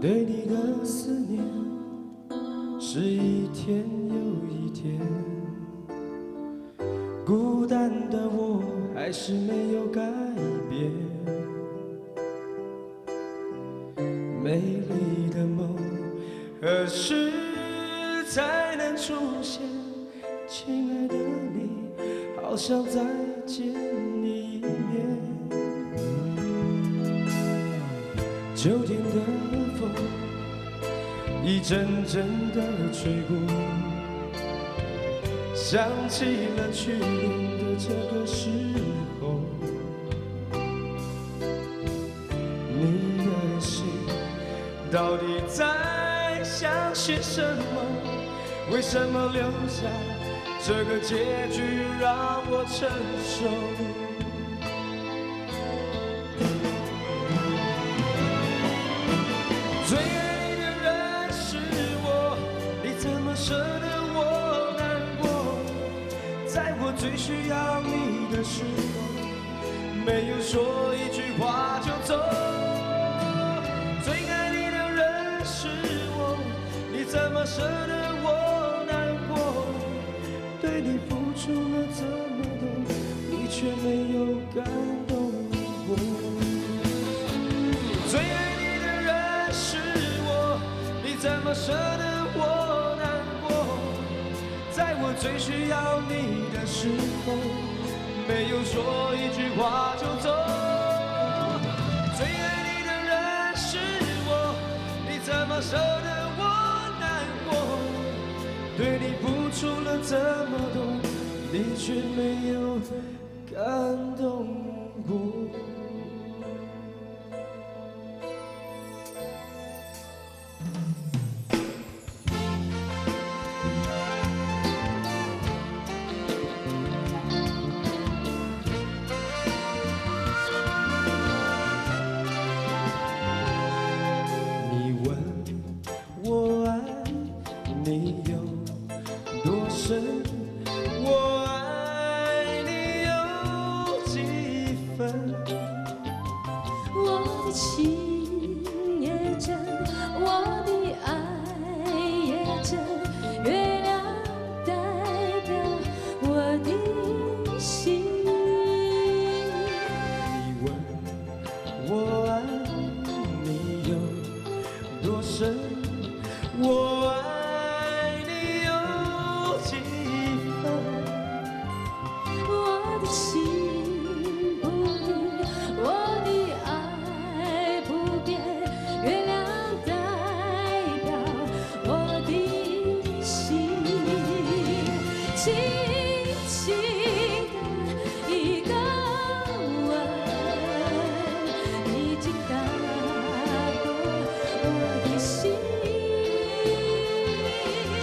对你的思念是一天又一天，孤单的我还是没有改变，美丽的梦何时才能出现？亲爱的你，好想再见你一面。秋天的风一阵阵的吹过，想起了去年的这个时候，你的心到底在想些什么？为什么留下这个结局让我承受？需要你的时候，没有说一句话就走。最爱你的人是我，你怎么舍得我难过？对你付出了这么多，你却没有感动过。最爱你的人是我，你怎么舍得？在我最需要你的时候，没有说一句话就走。最爱你的人是我，你怎么舍得我难过？对你付出了这么多，你却没有感动过。我的情也真，我的爱也真，月亮代表我的心。你问我爱你有多深，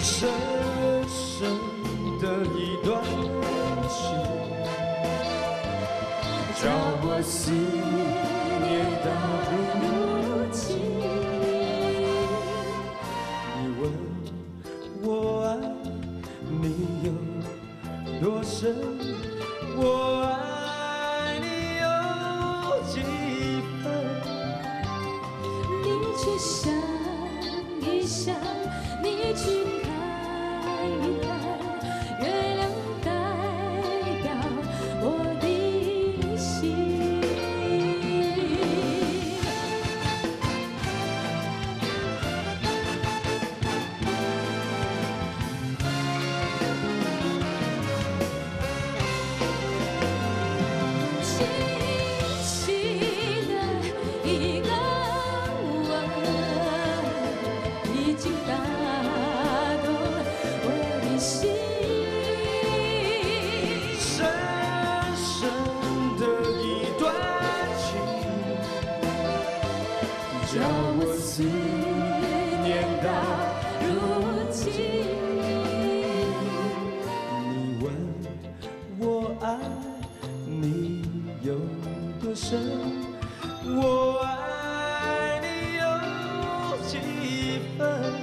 深深的一段情，叫我思念到如今。你问我爱你有多深，你有多深我爱你有几分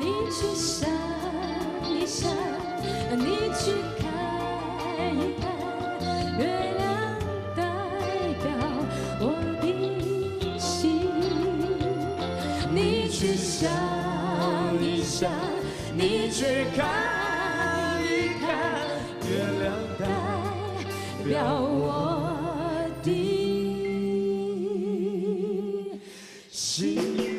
你去想一想你去看一看月亮代表我的心你去想一想你去看心。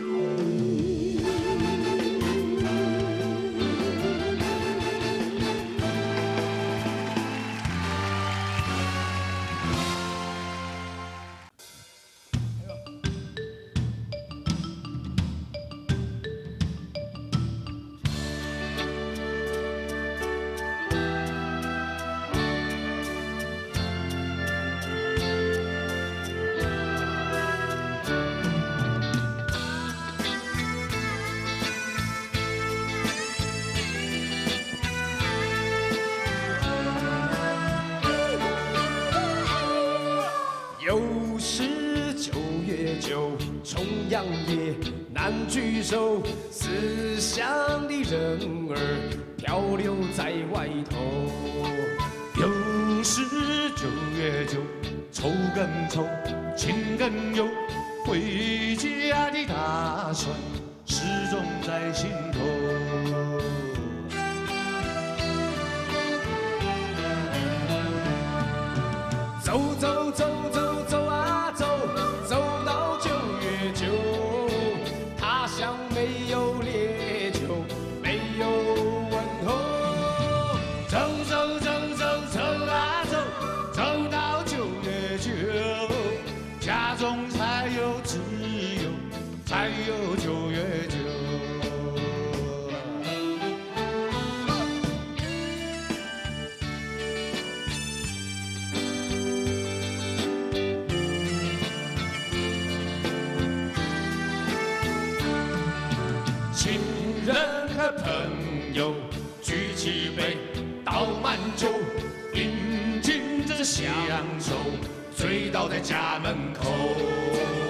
难聚首，思乡的人儿漂流在外头。又是九月九，愁更愁，情更忧，回家的打算始终在心头。走走友举起杯，倒满酒，饮尽这乡愁，醉倒在家门口。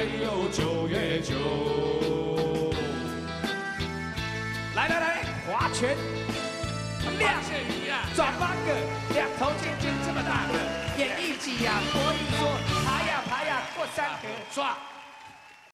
才有九月九。来来来，划拳，两线鱼啊，转八个，两头尖尖这么大个，演一集呀，国语说爬呀爬呀过山河，抓